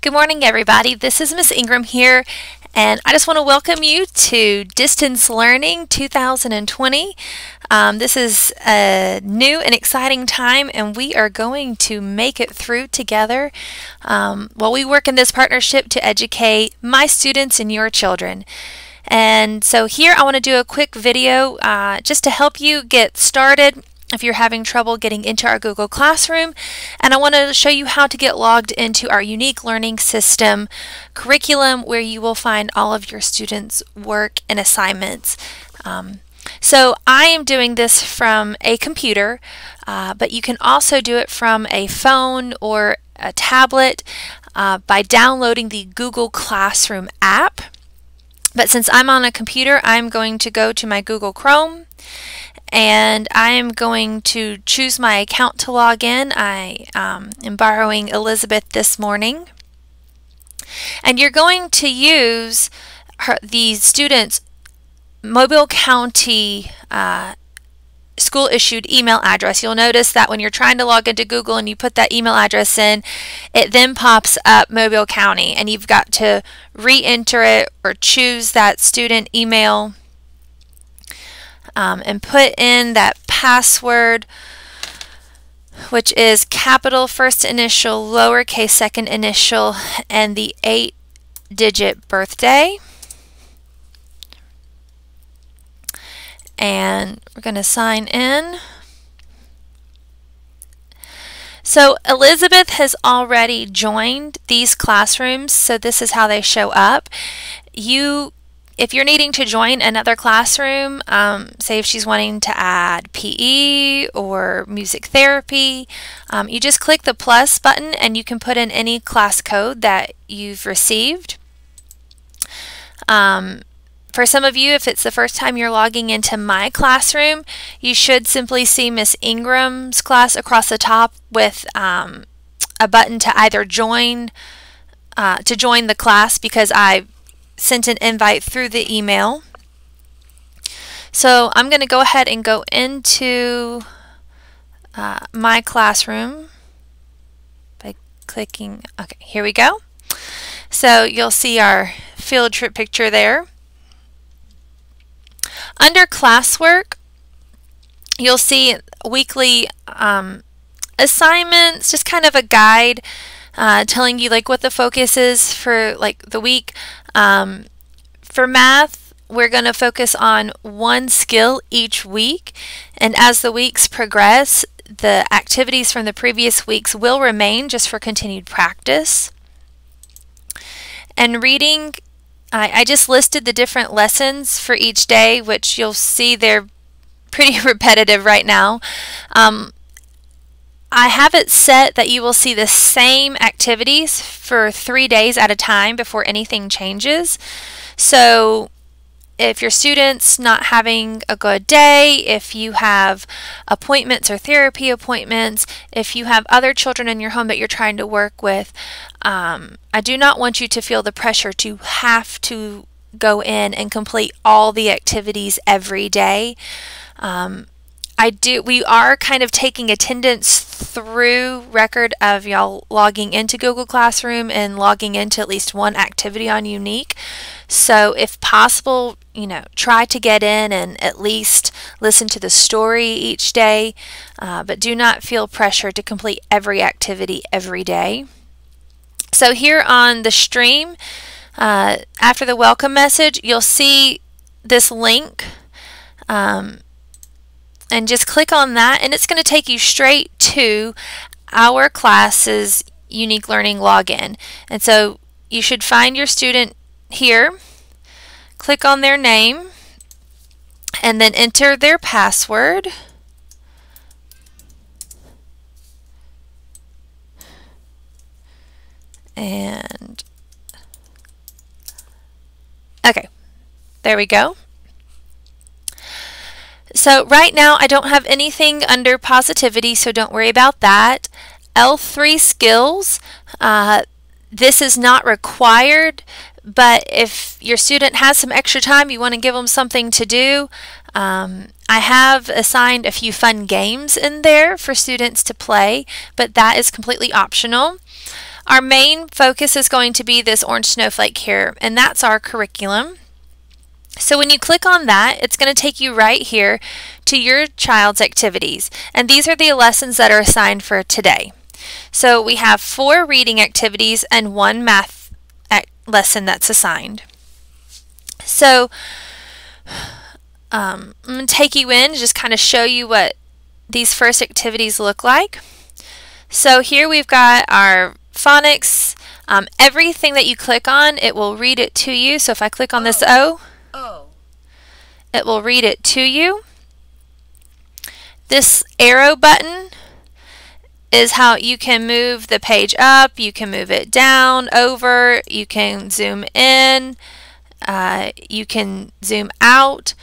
Good morning, everybody. This is Miss Ingram here, and I just want to welcome you to Distance Learning 2020. Um, this is a new and exciting time, and we are going to make it through together um, while we work in this partnership to educate my students and your children. And so here I want to do a quick video uh, just to help you get started if you're having trouble getting into our Google Classroom. And I want to show you how to get logged into our unique learning system curriculum where you will find all of your students' work and assignments. Um, so I am doing this from a computer, uh, but you can also do it from a phone or a tablet uh, by downloading the Google Classroom app. But since I'm on a computer, I'm going to go to my Google Chrome and I am going to choose my account to log in. I um, am borrowing Elizabeth this morning. And you're going to use her, the student's Mobile County uh, school issued email address. You'll notice that when you're trying to log into Google and you put that email address in, it then pops up Mobile County and you've got to re-enter it or choose that student email um, and put in that password which is capital first initial, lowercase second initial, and the eight digit birthday. And we're going to sign in. So Elizabeth has already joined these classrooms, so this is how they show up. You if you're needing to join another classroom, um, say if she's wanting to add PE or music therapy, um, you just click the plus button and you can put in any class code that you've received. Um, for some of you, if it's the first time you're logging into my classroom, you should simply see Miss Ingram's class across the top with um, a button to either join uh, to join the class because I sent an invite through the email. So I'm going to go ahead and go into uh, my classroom by clicking, okay, here we go. So you'll see our field trip picture there. Under classwork, you'll see weekly um, assignments, just kind of a guide uh, telling you like what the focus is for like the week. Um, for math, we're going to focus on one skill each week, and as the weeks progress, the activities from the previous weeks will remain just for continued practice. And reading, I, I just listed the different lessons for each day, which you'll see they're pretty repetitive right now. Um, I have it set that you will see the same activities for three days at a time before anything changes. So if your student's not having a good day, if you have appointments or therapy appointments, if you have other children in your home that you're trying to work with, um, I do not want you to feel the pressure to have to go in and complete all the activities every day. Um, I do. We are kind of taking attendance through record of y'all logging into Google Classroom and logging into at least one activity on Unique. So if possible, you know, try to get in and at least listen to the story each day, uh, but do not feel pressure to complete every activity every day. So here on the stream, uh, after the welcome message, you'll see this link. Um, and just click on that and it's going to take you straight to our class's unique learning login. And so you should find your student here click on their name and then enter their password. And okay there we go so right now I don't have anything under positivity, so don't worry about that. L3 skills, uh, this is not required, but if your student has some extra time, you want to give them something to do, um, I have assigned a few fun games in there for students to play, but that is completely optional. Our main focus is going to be this orange snowflake here, and that's our curriculum. So when you click on that, it's going to take you right here to your child's activities. And these are the lessons that are assigned for today. So we have four reading activities and one math lesson that's assigned. So um, I'm going to take you in just kind of show you what these first activities look like. So here we've got our phonics. Um, everything that you click on, it will read it to you. So if I click on this O, it will read it to you. This arrow button is how you can move the page up, you can move it down, over, you can zoom in, uh, you can zoom out.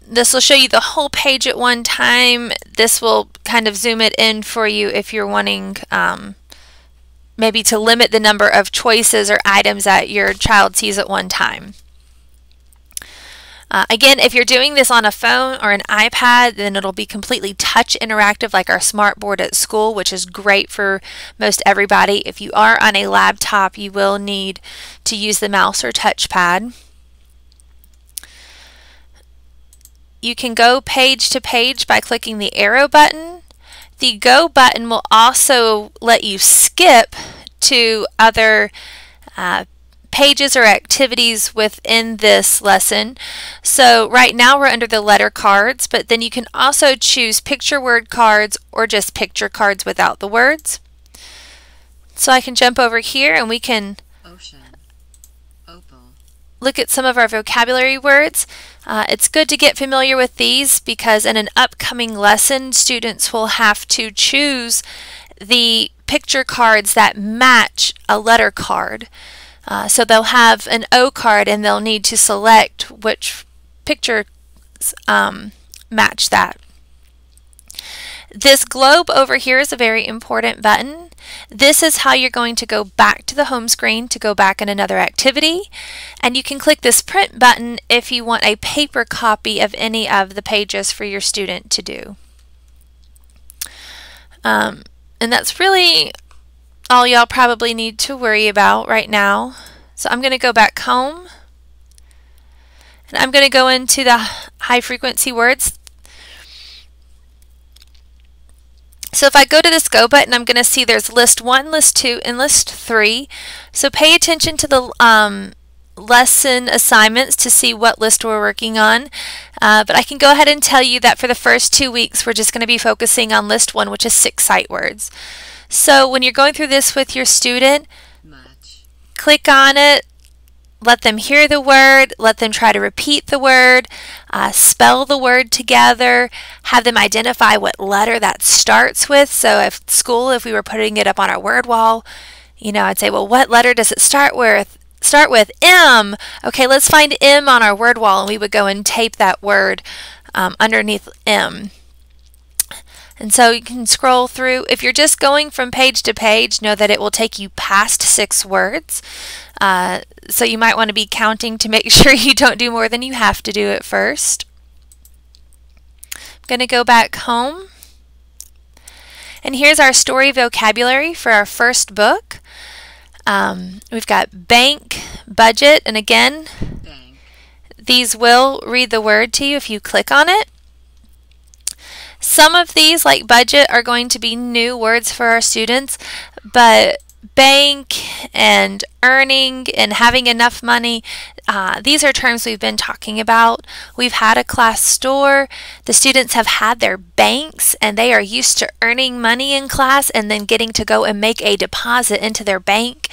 This will show you the whole page at one time. This will kind of zoom it in for you if you're wanting um, maybe to limit the number of choices or items that your child sees at one time. Uh, again, if you're doing this on a phone or an iPad, then it'll be completely touch interactive like our smart board at school, which is great for most everybody. If you are on a laptop, you will need to use the mouse or touchpad. You can go page to page by clicking the arrow button. The go button will also let you skip to other uh, pages or activities within this lesson. So right now we're under the letter cards, but then you can also choose picture word cards or just picture cards without the words. So I can jump over here and we can Ocean. Opal. look at some of our vocabulary words. Uh, it's good to get familiar with these because in an upcoming lesson, students will have to choose the picture cards that match a letter card. Uh, so they'll have an O card and they'll need to select which picture um, match that. This globe over here is a very important button. This is how you're going to go back to the home screen to go back in another activity. And you can click this print button if you want a paper copy of any of the pages for your student to do. Um, and that's really all y'all probably need to worry about right now. So I'm going to go back home. And I'm going to go into the high frequency words. So if I go to this go button, I'm going to see there's list 1, list 2, and list 3. So pay attention to the um, lesson assignments to see what list we're working on. Uh, but I can go ahead and tell you that for the first two weeks, we're just going to be focusing on list 1, which is six sight words. So when you're going through this with your student, click on it, let them hear the word, let them try to repeat the word, uh, spell the word together, have them identify what letter that starts with. So if school, if we were putting it up on our word wall, you know, I'd say, well, what letter does it start with? Start with M. Okay, let's find M on our word wall, and we would go and tape that word um, underneath M. And so you can scroll through. If you're just going from page to page, know that it will take you past six words. Uh, so you might want to be counting to make sure you don't do more than you have to do at first. I'm going to go back home. And here's our story vocabulary for our first book. Um, we've got bank, budget, and again, these will read the word to you if you click on it. Some of these, like budget, are going to be new words for our students, but bank and earning and having enough money, uh, these are terms we've been talking about. We've had a class store. The students have had their banks and they are used to earning money in class and then getting to go and make a deposit into their bank.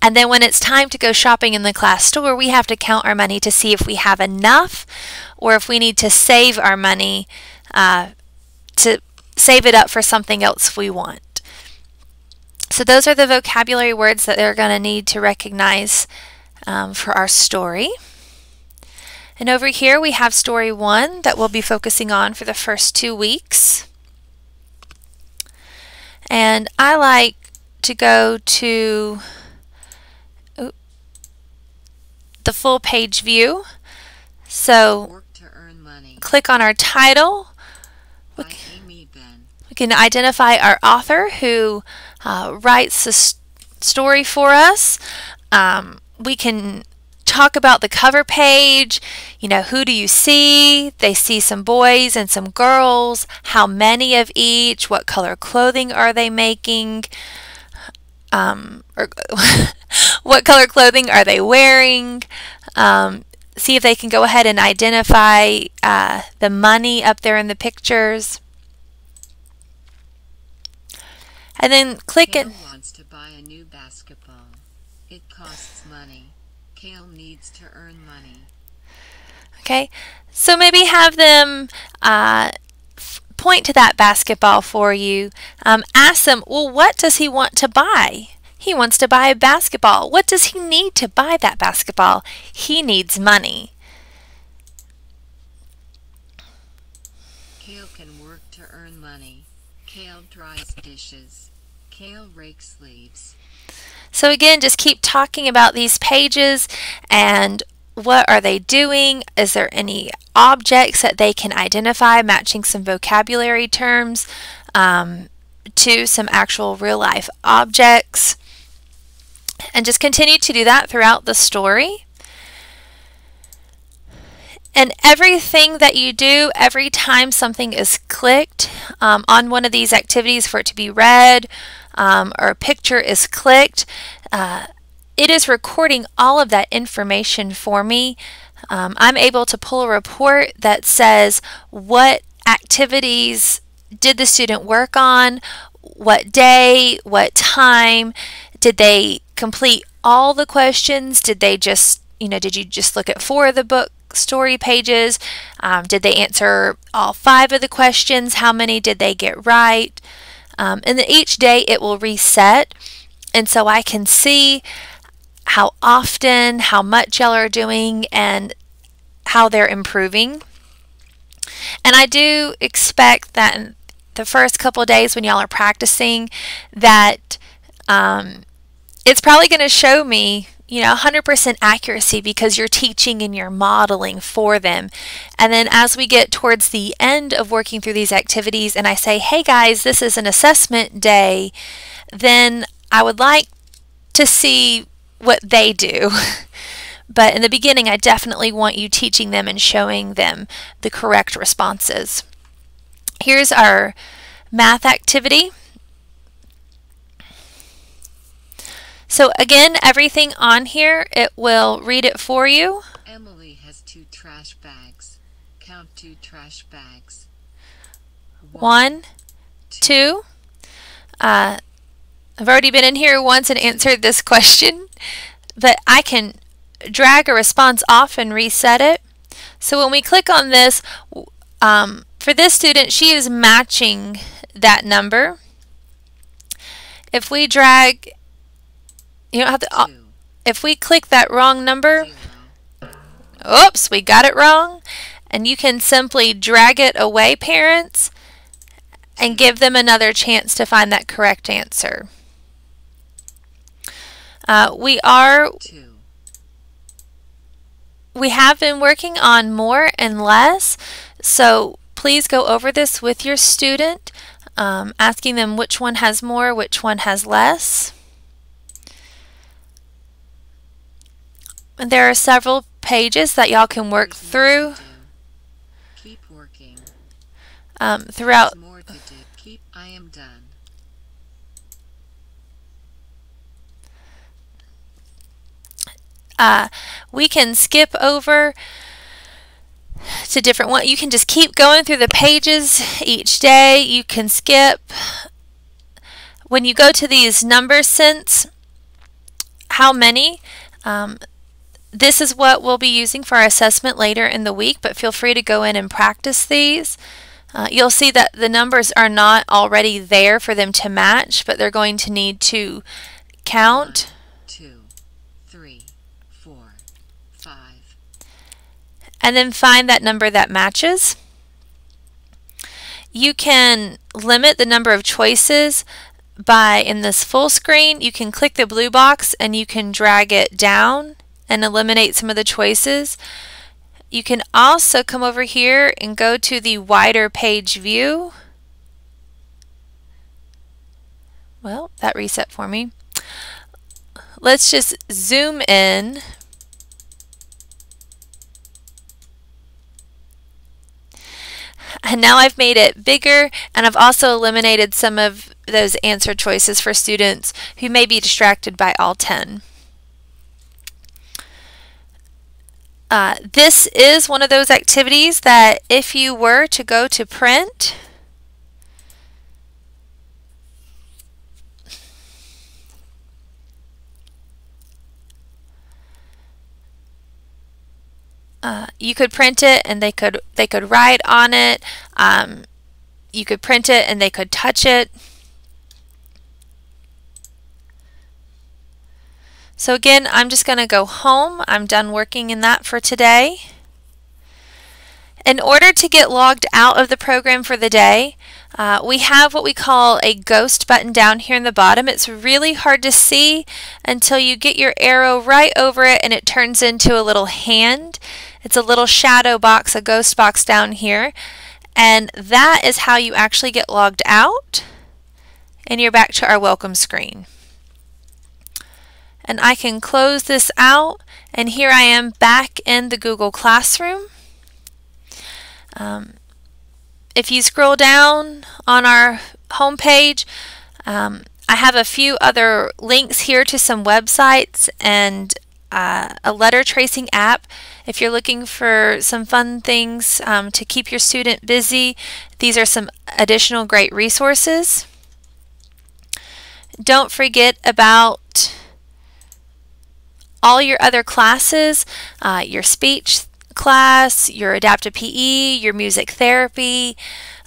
And then when it's time to go shopping in the class store, we have to count our money to see if we have enough or if we need to save our money uh, to save it up for something else we want. So those are the vocabulary words that they're going to need to recognize um, for our story. And over here we have story one that we'll be focusing on for the first two weeks. And I like to go to the full page view. So click on our title can identify our author who uh, writes the story for us. Um, we can talk about the cover page. You know, who do you see? They see some boys and some girls. How many of each? What color clothing are they making? Um, or what color clothing are they wearing? Um, see if they can go ahead and identify uh, the money up there in the pictures. And then click Kale it. wants to buy a new basketball. It costs money. Kale needs to earn money. Okay, so maybe have them uh, f- point to that basketball for you. Um, ask them, well, what does he want to buy? He wants to buy a basketball. What does he need to buy that basketball? He needs money. Kale can work to earn money. Kale dries dishes. Kale. So again, just keep talking about these pages and what are they doing? Is there any objects that they can identify, matching some vocabulary terms um, to some actual real life objects? And just continue to do that throughout the story. And everything that you do, every time something is clicked um, on one of these activities for it to be read um, or a picture is clicked, uh, it is recording all of that information for me. Um, I'm able to pull a report that says what activities did the student work on, what day, what time, did they complete all the questions? Did they just, you know, did you just look at four of the book story pages? Um, did they answer all five of the questions? How many did they get right? Um, and then each day it will reset. And so I can see how often, how much y'all are doing, and how they're improving. And I do expect that in the first couple days when y'all are practicing, that um, it's probably going to show me, you know, 100% accuracy because you're teaching and you're modeling for them. And then as we get towards the end of working through these activities and I say, hey guys, this is an assessment day, then I would like to see what they do. but in the beginning, I definitely want you teaching them and showing them the correct responses. Here's our math activity. So again, everything on here, it will read it for you. Emily has two trash bags. Count two trash bags. One, two. Uh, I've already been in here once and answered this question, but I can drag a response off and reset it. So when we click on this, um, for this student, she is matching that number. If we drag, you don't have to, uh, if we click that wrong number, oops, we got it wrong. And you can simply drag it away, parents, and give them another chance to find that correct answer. Uh, we are, we have been working on more and less, so please go over this with your student, um, asking them which one has more, which one has less. There are several pages that y'all can work through. Keep working. um, throughout more to do. Keep. I am done. uh, we can skip over to different one. You can just keep going through the pages each day. You can skip. When you go to these number sense, how many? Um, this is what we'll be using for our assessment later in the week, but feel free to go in and practice these. Uh, you'll see that the numbers are not already there for them to match, but they're going to need to count. Two. Three. Four. Five. and then find that number that matches. You can limit the number of choices by in this full screen you can click the blue box and you can drag it down and eliminate some of the choices. You can also come over here and go to the wider page view Well, that reset for me. Let's just zoom in. And now I've made it bigger and I've also eliminated some of those answer choices for students who may be distracted by all 10. Uh, this is one of those activities that if you were to go to print, uh, you could print it and they could they could write on it. Um, you could print it and they could touch it. So again, I'm just going to go home. I'm done working in that for today. In order to get logged out of the program for the day, uh, we have what we call a ghost button down here in the bottom. It's really hard to see until you get your arrow right over it and it turns into a little hand. It's a little shadow box, a ghost box down here. And that is how you actually get logged out. And you're back to our welcome screen and I can close this out and here I am back in the Google Classroom. Um, if you scroll down on our home page, um, I have a few other links here to some websites and uh, a letter tracing app. If you're looking for some fun things um, to keep your student busy, these are some additional great resources. Don't forget about all your other classes, uh, your speech class, your adaptive PE, your music therapy.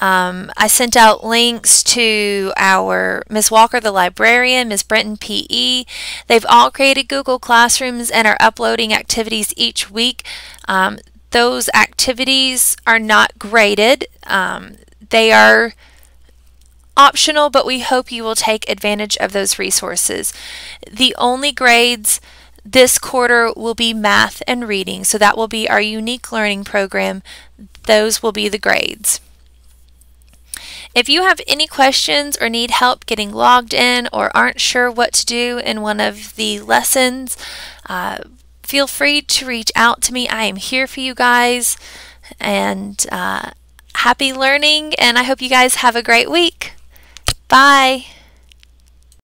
Um, I sent out links to our Ms. Walker, the librarian, Ms. Brenton PE. They've all created Google Classrooms and are uploading activities each week. Um, those activities are not graded. Um, they are optional, but we hope you will take advantage of those resources. The only grades this quarter will be math and reading, so that will be our unique learning program. Those will be the grades. If you have any questions or need help getting logged in or aren't sure what to do in one of the lessons, uh, feel free to reach out to me. I am here for you guys and uh, happy learning and I hope you guys have a great week. Bye.